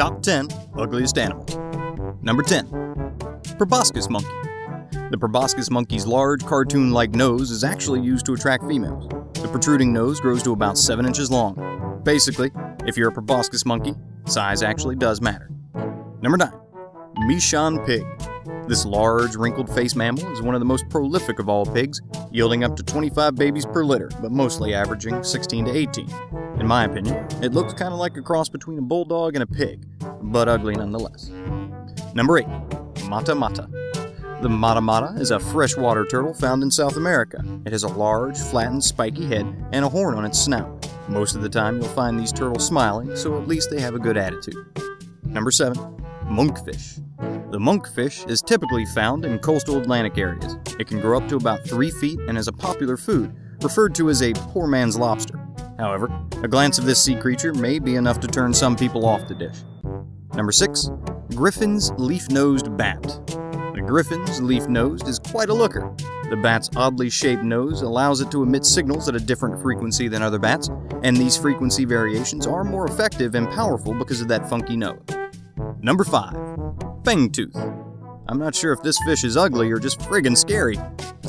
Top 10 Ugliest Animals. Number 10. Proboscis Monkey. The proboscis monkey's large, cartoon like nose is actually used to attract females. The protruding nose grows to about 7 inches long. Basically, if you're a proboscis monkey, size actually does matter. Number 9. Meishan Pig. This large, wrinkled faced mammal is one of the most prolific of all pigs, yielding up to 25 babies per litter, but mostly averaging 16 to 18. In my opinion, it looks kind of like a cross between a bulldog and a pig, but ugly nonetheless. Number 8. Mata Mata. The Mata Mata is a freshwater turtle found in South America. It has a large, flattened, spiky head and a horn on its snout. Most of the time, you'll find these turtles smiling, so at least they have a good attitude. Number 7. Monkfish. The monkfish is typically found in coastal Atlantic areas. It can grow up to about 3 feet and is a popular food, referred to as a poor man's lobster. However, a glance of this sea creature may be enough to turn some people off the dish. Number 6. Griffin's Leaf-Nosed Bat. The griffin's leaf-nosed is quite a looker. The bat's oddly shaped nose allows it to emit signals at a different frequency than other bats, and these frequency variations are more effective and powerful because of that funky nose. Number 5. Fangtooth. I'm not sure if this fish is ugly or just friggin' scary.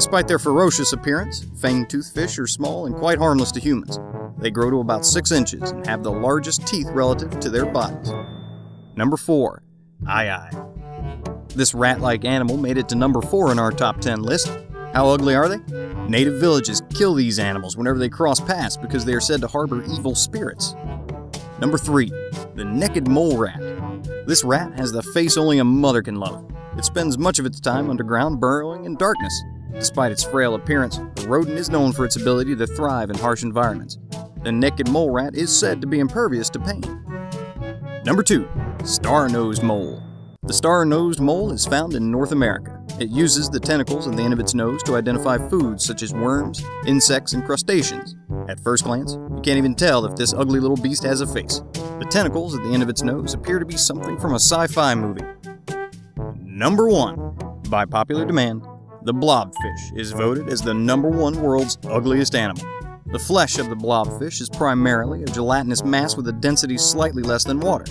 Despite their ferocious appearance, fangtooth fish are small and quite harmless to humans. They grow to about 6 inches and have the largest teeth relative to their bodies. Number 4. Aye This rat-like animal made it to number 4 in our top 10 list. How ugly are they? Native villages kill these animals whenever they cross paths because they are said to harbor evil spirits. Number 3. The Naked Mole Rat. This rat has the face only a mother can love. It spends much of its time underground burrowing in darkness. Despite its frail appearance, the rodent is known for its ability to thrive in harsh environments. The naked mole rat is said to be impervious to pain. Number 2. Star-nosed mole. The star-nosed mole is found in North America. It uses the tentacles at the end of its nose to identify foods such as worms, insects, and crustaceans. At first glance, you can't even tell if this ugly little beast has a face. The tentacles at the end of its nose appear to be something from a sci-fi movie. Number 1. By popular demand, the blobfish is voted as the number one world's ugliest animal. The flesh of the blobfish is primarily a gelatinous mass with a density slightly less than water.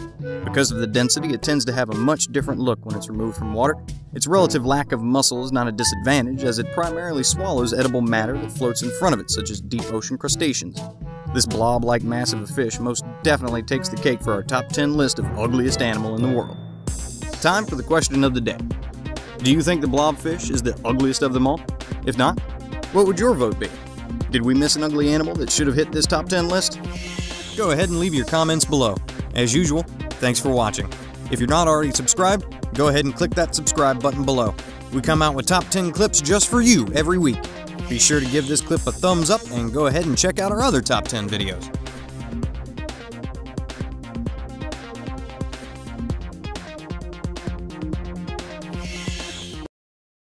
Because of the density, it tends to have a much different look when it's removed from water. Its relative lack of muscle is not a disadvantage, as it primarily swallows edible matter that floats in front of it, such as deep ocean crustaceans. This blob-like mass of a fish most definitely takes the cake for our top 10 list of ugliest animal in the world. Time for the question of the day. Do you think the blobfish is the ugliest of them all? If not, what would your vote be? Did we miss an ugly animal that should have hit this top 10 list? Go ahead and leave your comments below. As usual, thanks for watching. If you're not already subscribed, go ahead and click that subscribe button below. We come out with top 10 clips just for you every week. Be sure to give this clip a thumbs up and go ahead and check out our other top 10 videos.